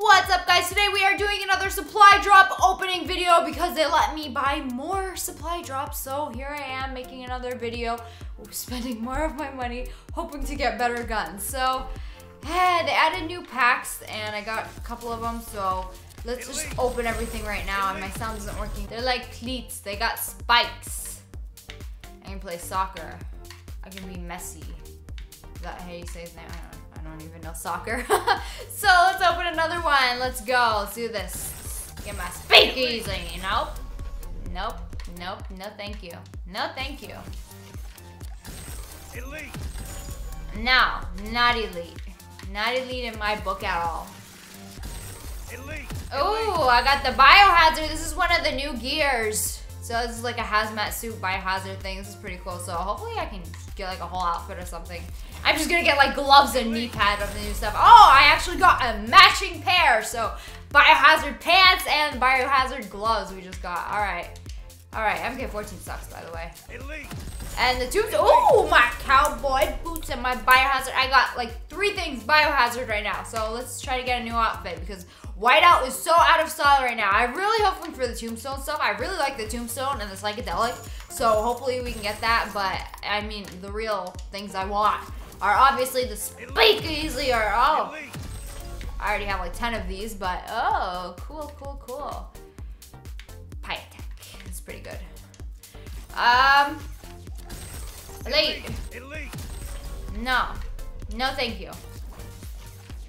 What's up guys? Today we are doing another supply drop opening video because they let me buy more supply drops. So here I am making another video, spending more of my money, hoping to get better guns. So hey, they added new packs and I got a couple of them. So let's just open everything right now and my sound isn't working. They're like cleats, they got spikes. I can play soccer. I can be Messi. Is that how you say his name? I don't even know soccer. so let's open another one. Let's go. Let's do this. Get my speakeasy. Nope. Nope. Nope. No thank you. No thank you. Elite. No. Not elite. Not elite in my book at all. Elite. Oh, I got the biohazard. This is one of the new gears. So this is like a hazmat suit biohazard thing. This is pretty cool. So hopefully I can get like a whole outfit or something. I'm just gonna get like gloves and knee pad of the new stuff. Oh, I actually got a matching pair. So biohazard pants and biohazard gloves we just got. All right. All right, MK14 sucks by the way. And the tubes, oh, my cowboy boots and my biohazard. I got like three things biohazard right now. So let's try to get a new outfit because whiteout is so out of style right now. I'm really hoping for the tombstone stuff. I really like the tombstone and the psychedelic. So hopefully we can get that. But I mean, the real things I want are obviously the speakeasy or, oh, Elite. I already have like 10 of these, but oh, cool, cool, cool. Pie attack. It's pretty good. Um, late. Elite. No. No, thank you.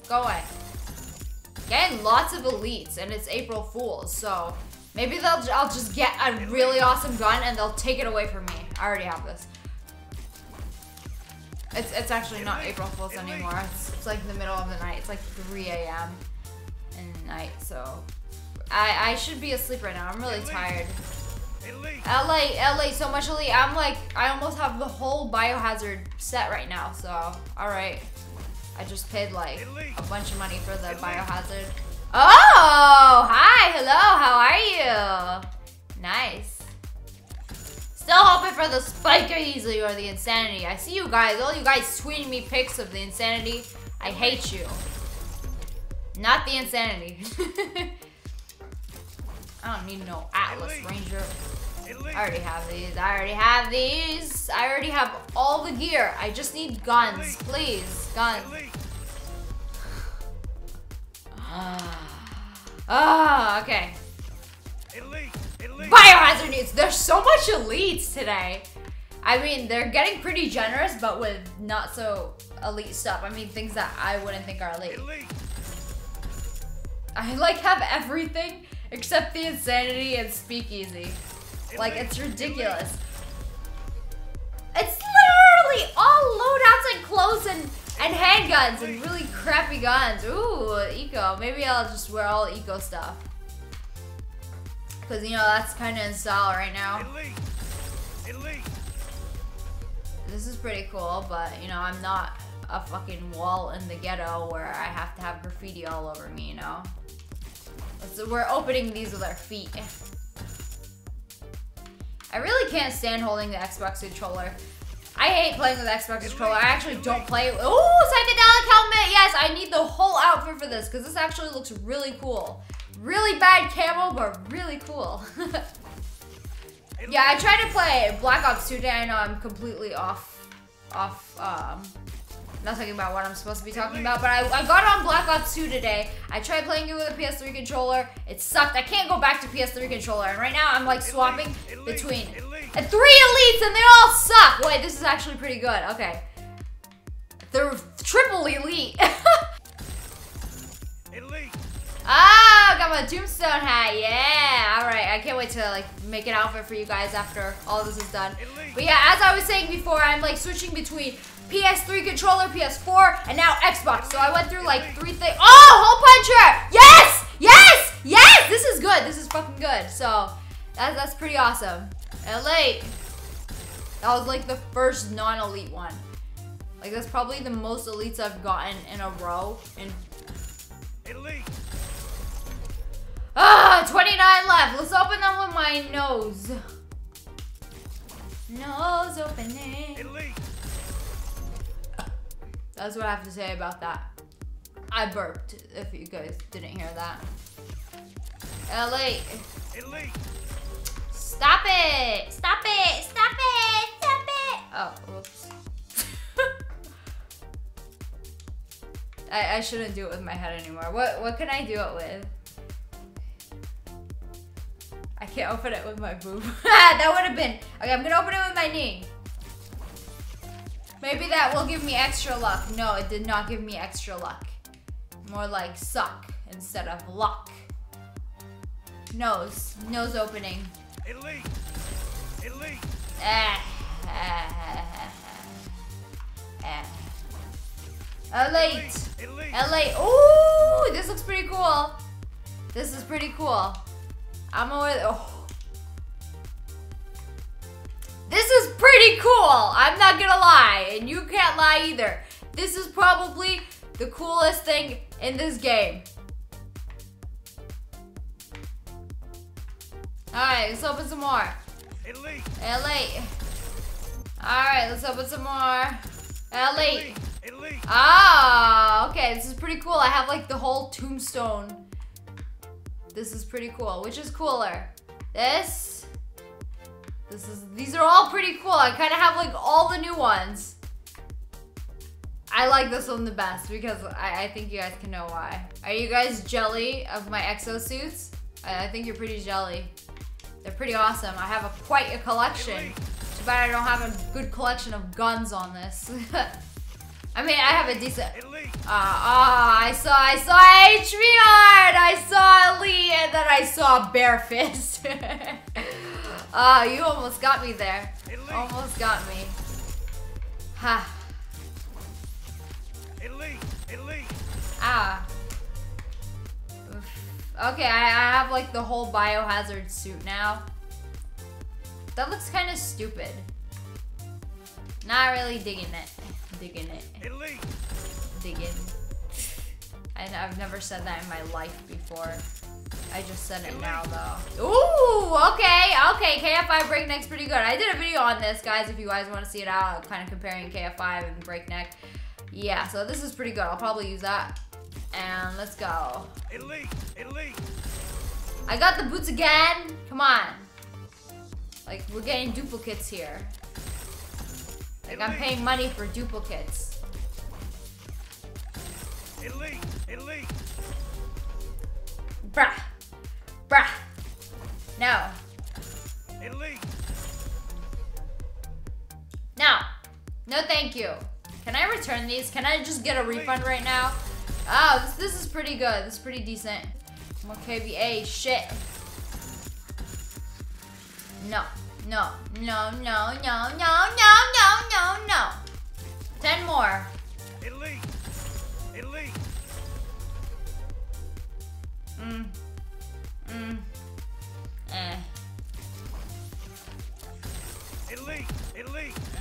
Go away. Getting lots of elites, and it's April Fools, so maybe they'll. I'll just get a really awesome gun, and they'll take it away from me. I already have this. It's it's actually not April Fools anymore. It's, it's like the middle of the night. It's like 3 a.m. in the night, so I I should be asleep right now. I'm really tired. LA, LA, so much elite. I'm like, I almost have the whole biohazard set right now. So, all right. I just paid like a bunch of money for the biohazard. Oh, hi, hello, how are you? Nice. Still hoping for the Speakeasy or the Insanity. I see you guys, all you guys tweeting me pics of the Insanity. I hate you. Not the Insanity. I don't need no Atlas Ranger. I already have these. I already have these. I already have all the gear. I just need guns, please. Guns. Ah, okay. Elite. Elite. Biohazard needs. There's so much elites today. I mean, they're getting pretty generous, but with not so elite stuff. I mean, things that I wouldn't think are elite. Elite. I like have everything except the insanity and speakeasy. Like it's ridiculous. It's literally all loadouts and clothes and, and handguns and really crappy guns. Ooh, eco. Maybe I'll just wear all eco stuff. Cause you know that's kind of in style right now. This is pretty cool, but you know I'm not a fucking wall in the ghetto where I have to have graffiti all over me. You know. So we're opening these with our feet. I really can't stand holding the Xbox controller. I hate playing with Xbox controller. I actually don't play. Oh, psychedelic helmet. Yes, I need the whole outfit for this because this actually looks really cool. Really bad camo, but really cool. yeah, I tried to play Black Ops 2 today. I know I'm completely off, off, um, not talking about what I'm supposed to be talking about, but I, I got on Black Ops 2 today. I tried playing it with a PS3 controller. It sucked. I can't go back to PS3 controller. And right now I'm like swapping between and three elites and they all suck. Wait, this is actually pretty good. Okay. They're triple elite. Elite. Ah, got my tombstone hat. Yeah. All right. I can't wait to like make an outfit for you guys after all this is done. But yeah, as I was saying before, I'm like switching between PS3 controller, PS4, and now Xbox. So I went through like three things. Oh, hole puncher! Yes! Yes! Yes! This is good. This is fucking good. So that's that's pretty awesome. Elite. That was like the first non-elite one. Like that's probably the most elites I've gotten in a row. And Elite. 29 left. Let's open them with my nose. Nose opening. That's what I have to say about that. I burped, if you guys didn't hear that. LA, Elite. stop it! Stop it! Stop it! Stop it! Oh, whoops. I, I shouldn't do it with my head anymore. What what can I do it with? Can't open it with my boob. that would have been. Okay, I'm gonna open it with my knee. Maybe that will give me extra luck. No, it did not give me extra luck. More like suck instead of luck. Nose. Nose opening. Elite. Elite. Ah, ah, ah, ah. Elite. Elite. LA. Ooh, this looks pretty cool. This is pretty cool. I'm gonna. Oh. This is pretty cool. I'm not gonna lie, and you can't lie either. This is probably the coolest thing in this game. Alright, let's open some more. Elite. LA. Alright, let's open some more. LA. Elite. Ah, okay, this is pretty cool. I have like the whole tombstone. This is pretty cool. Which is cooler? This? This is, these are all pretty cool. I kind of have like all the new ones. I like this one the best because I, I think you guys can know why. Are you guys jelly of my exosuits? I, I think you're pretty jelly. They're pretty awesome. I have a, quite a collection. Too bad I don't have a good collection of guns on this. I mean, I have a decent. Ah, ah, I saw, I saw HBR, I saw Elite, and then I saw Bare Fist. Ah, you almost got me there. Almost got me. Ha. Ah. Okay, I, I have like the whole biohazard suit now. That looks kind of stupid. Not really digging it. Digging it. Elite. Digging. And I've never said that in my life before. I just said it now though. Ooh, okay, okay. KF5 Breakneck's pretty good. I did a video on this, guys, if you guys want to see it out, kind of comparing KF5 and Breakneck. Yeah, so this is pretty good. I'll probably use that. And let's go. Elite. Elite. I got the boots again. Come on. Like, we're getting duplicates here. Like, I'm paying money for duplicates. Elite. Elite. Bruh. Bruh. No. No. No, thank you. Can I return these? Can I just get a refund right now? Oh, this, this is pretty good. This is pretty decent. More KBA. Shit. No. No. No, no, no, no, no, no, no, no. Ten more. Elite. Elite. Mm. Mm. Eh. Elite. Elite.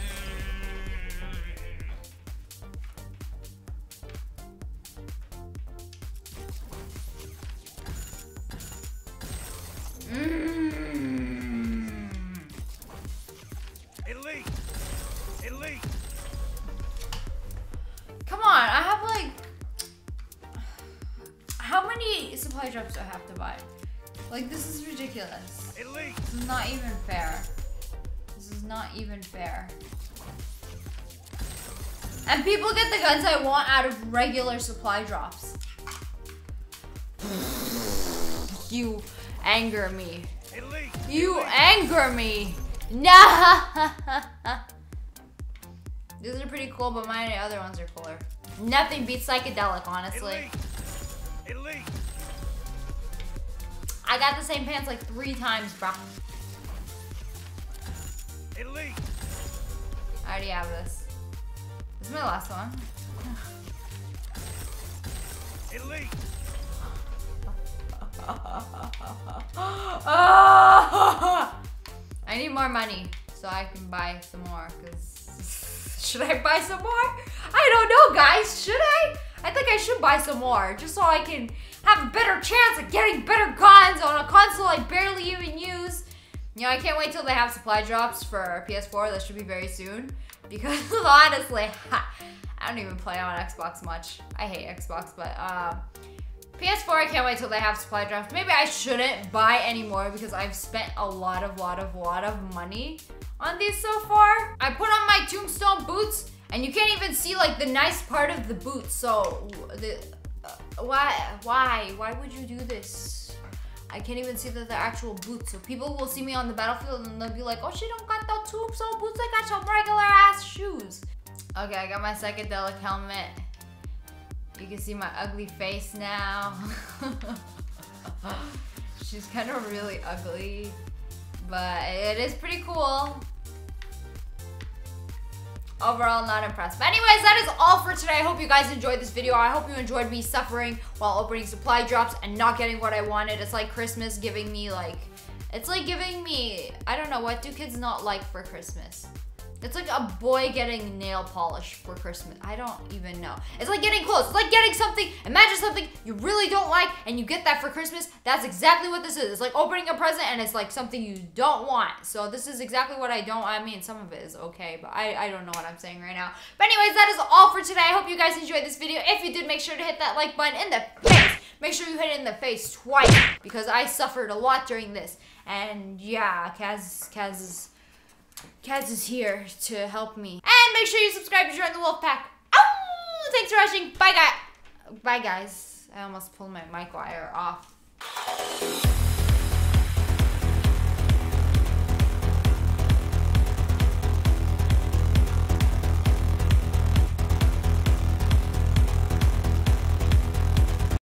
Do I have to buy? Like, this is ridiculous. This is not even fair. This is not even fair. And people get the guns I want out of regular supply drops. You anger me. You anger me. Nah. These are pretty cool, but my other ones are cooler. Nothing beats psychedelic, honestly. Elite. Elite. I got the same pants like three times, bro. Elite. I already have this. This is my last one. Elite. I need more money so I can buy some more. Cause should I buy some more? I don't know, guys. Should I? I think I should buy some more just so I can have a better chance at getting better guns on a console I barely even use. You know, I can't wait till they have supply drops for PS4. That should be very soon. Because honestly, ha, I don't even play on Xbox much. I hate Xbox, but um, PS4, I can't wait till they have supply drops. Maybe I shouldn't buy anymore because I've spent a lot of, lot of, lot of money on these so far. I put on my Tombstone boots and you can't even see like the nice part of the boots. So, the, uh, why, why, why would you do this? I can't even see the, the actual boots. So people will see me on the battlefield and they'll be like, oh, she don't got the Tombstone boots. I got some regular ass shoes. Okay, I got my psychedelic helmet. You can see my ugly face now. She's kind of really ugly, but it is pretty cool. Overall, not impressed. But anyways, that is all for today. I hope you guys enjoyed this video. I hope you enjoyed me suffering while opening supply drops and not getting what I wanted. It's like Christmas giving me like, it's like giving me, I don't know, what do kids not like for Christmas? It's like a boy getting nail polish for Christmas. I don't even know. It's like getting clothes. It's like getting something. Imagine something you really don't like and you get that for Christmas. That's exactly what this is. It's like opening a present and it's like something you don't want. So this is exactly what I don't. I mean, some of it is okay, but I, I don't know what I'm saying right now. But anyways, that is all for today. I hope you guys enjoyed this video. If you did, make sure to hit that like button in the face. Make sure you hit it in the face twice because I suffered a lot during this. And yeah, Kaz, Kaz Kaz is here to help me. And make sure you subscribe to join the wolf pack. Oh, thanks for watching. Bye, guys. Bye, guys. I almost pulled my mic wire off.